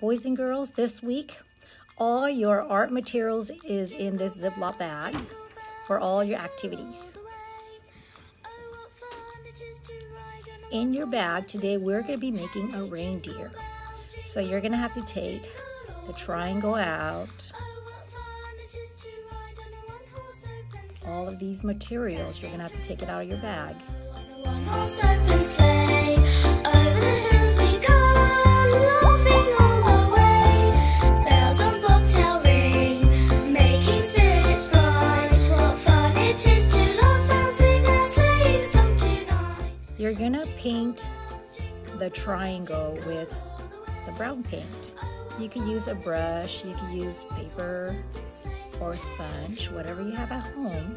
Boys and girls, this week, all your art materials is in this Ziploc bag for all your activities. In your bag today, we're going to be making a reindeer. So you're going to have to take the triangle out, all of these materials, you're going to have to take it out of your bag. You're gonna paint the triangle with the brown paint. You can use a brush, you can use paper or sponge, whatever you have at home.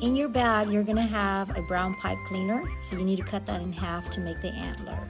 In your bag, you're gonna have a brown pipe cleaner, so you need to cut that in half to make the antler.